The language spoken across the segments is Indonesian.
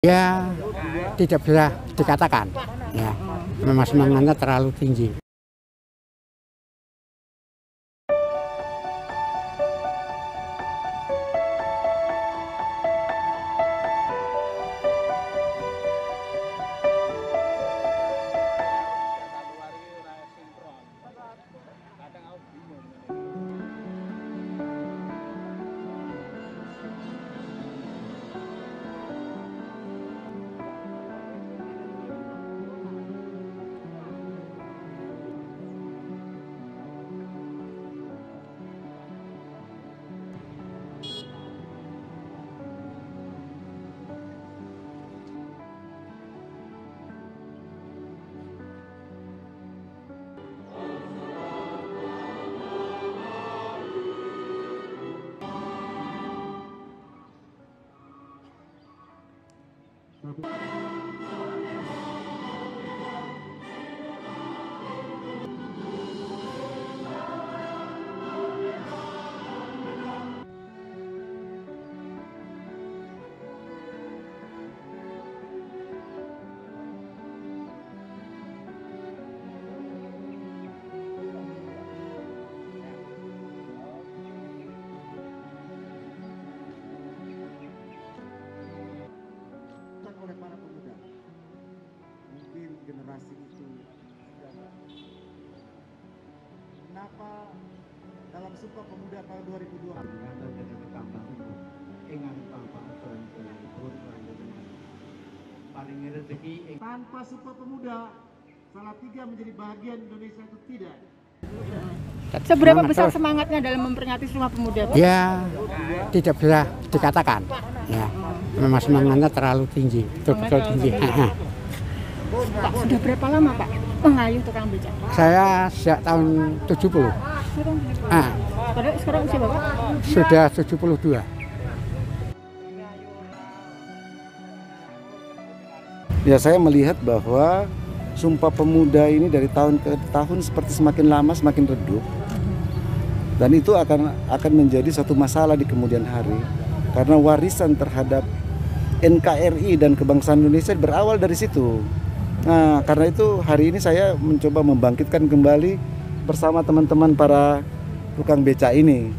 Ya, tidak bisa dikatakan. Ya, memang semangatnya terlalu tinggi. Uhum. Kenapa dalam Sumpah Pemuda tahun 2002 Ternyata jadi bertambah itu Ingat bapak aturan pun Paling rezeki tanpa Sumpah Pemuda salah tiga menjadi bagian Indonesia itu tidak. Seberapa Semangat besar terus. semangatnya dalam memperingati Sumpah Pemuda? Pak? Ya, tidak bisa dikatakan. Ya, memang semangatnya terlalu tinggi, betul-betul tinggi. Pak, sudah berapa lama Pak pengayuh tukang becak? Saya sejak tahun 70, Sekarang, ah, padahal sekarang usia Bapak? sudah 72. Ya saya melihat bahwa Sumpah Pemuda ini dari tahun ke tahun seperti semakin lama semakin redup dan itu akan akan menjadi satu masalah di kemudian hari karena warisan terhadap NKRI dan kebangsaan Indonesia berawal dari situ. Nah karena itu hari ini saya mencoba membangkitkan kembali bersama teman-teman para tukang beca ini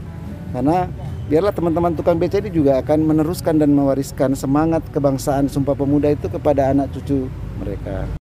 karena biarlah teman-teman tukang beca ini juga akan meneruskan dan mewariskan semangat kebangsaan Sumpah Pemuda itu kepada anak cucu mereka.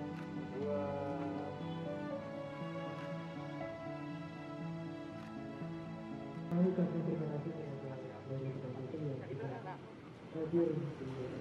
Kami kami terima kasih. kepada Bapak Ibu yang sudah hadir di